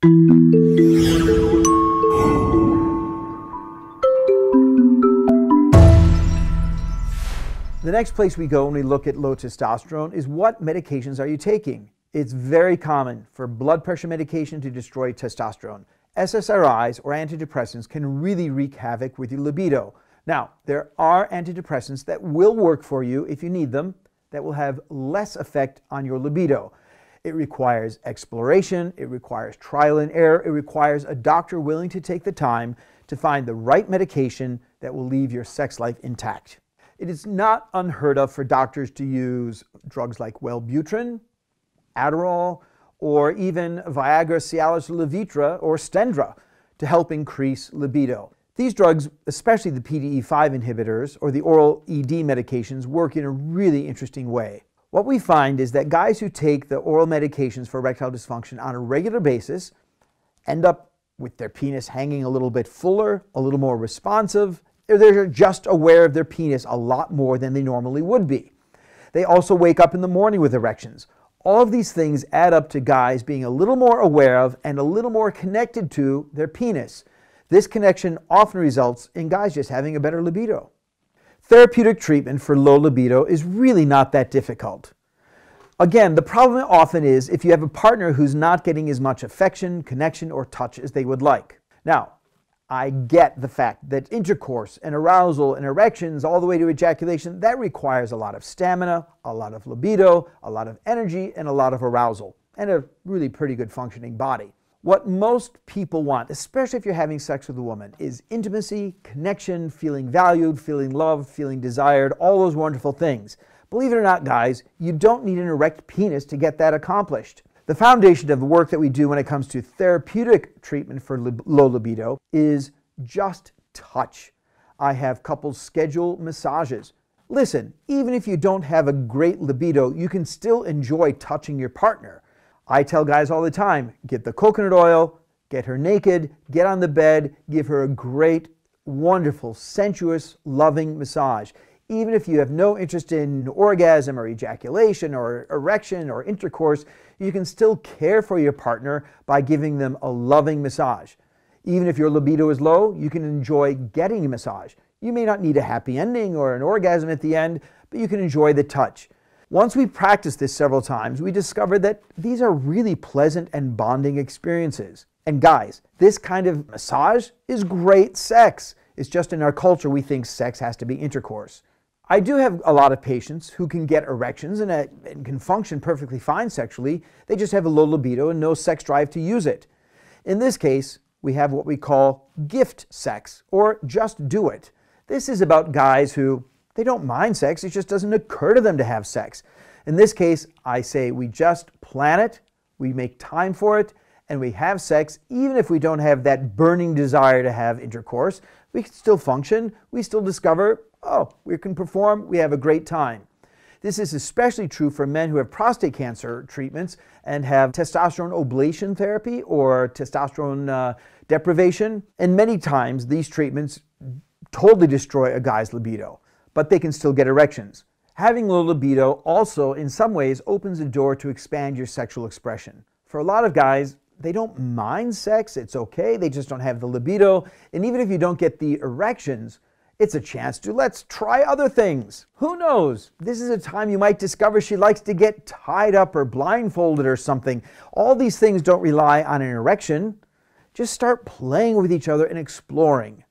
The next place we go when we look at low testosterone is what medications are you taking? It's very common for blood pressure medication to destroy testosterone. SSRIs or antidepressants can really wreak havoc with your libido. Now, there are antidepressants that will work for you if you need them that will have less effect on your libido. It requires exploration, it requires trial and error, it requires a doctor willing to take the time to find the right medication that will leave your sex life intact. It is not unheard of for doctors to use drugs like Wellbutrin, Adderall, or even Viagra, Cialis, Levitra, or Stendra to help increase libido. These drugs, especially the PDE5 inhibitors or the oral ED medications, work in a really interesting way. What we find is that guys who take the oral medications for erectile dysfunction on a regular basis end up with their penis hanging a little bit fuller, a little more responsive, they're just aware of their penis a lot more than they normally would be. They also wake up in the morning with erections. All of these things add up to guys being a little more aware of and a little more connected to their penis. This connection often results in guys just having a better libido. Therapeutic treatment for low libido is really not that difficult. Again, the problem often is if you have a partner who's not getting as much affection, connection, or touch as they would like. Now, I get the fact that intercourse and arousal and erections all the way to ejaculation, that requires a lot of stamina, a lot of libido, a lot of energy, and a lot of arousal, and a really pretty good functioning body. What most people want, especially if you're having sex with a woman, is intimacy, connection, feeling valued, feeling loved, feeling desired, all those wonderful things. Believe it or not, guys, you don't need an erect penis to get that accomplished. The foundation of the work that we do when it comes to therapeutic treatment for low libido is just touch. I have couples schedule massages. Listen, even if you don't have a great libido, you can still enjoy touching your partner. I tell guys all the time get the coconut oil, get her naked, get on the bed, give her a great, wonderful, sensuous, loving massage even if you have no interest in orgasm or ejaculation or erection or intercourse, you can still care for your partner by giving them a loving massage. Even if your libido is low, you can enjoy getting a massage. You may not need a happy ending or an orgasm at the end, but you can enjoy the touch. Once we practiced this several times, we discovered that these are really pleasant and bonding experiences. And guys, this kind of massage is great sex. It's just in our culture we think sex has to be intercourse. I do have a lot of patients who can get erections and, uh, and, can function perfectly fine sexually. They just have a low libido and no sex drive to use it. In this case, we have what we call gift sex or just do it. This is about guys who they don't mind sex, it just doesn't occur to them to have sex. In this case, I say we just plan it, we make time for it, and we have sex even if we don't have that burning desire to have intercourse. We can still function, we still discover oh, we can perform, we have a great time. This is especially true for men who have prostate cancer treatments and have testosterone ablation therapy or testosterone uh, deprivation. And many times these treatments totally destroy a guy's libido, but they can still get erections. Having low libido also, in some ways, opens the door to expand your sexual expression. For a lot of guys, they don't mind sex, it's okay, they just don't have the libido. And even if you don't get the erections, it's a chance to let's try other things. Who knows? This is a time you might discover she likes to get tied up or blindfolded or something. All these things don't rely on an erection. Just start playing with each other and exploring.